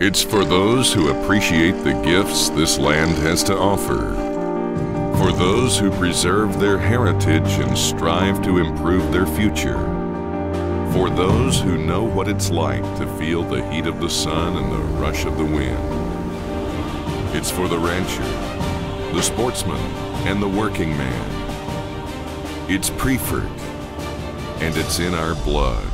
It's for those who appreciate the gifts this land has to offer. For those who preserve their heritage and strive to improve their future. For those who know what it's like to feel the heat of the sun and the rush of the wind. It's for the rancher, the sportsman, and the working man. It's Priefert, and it's in our blood.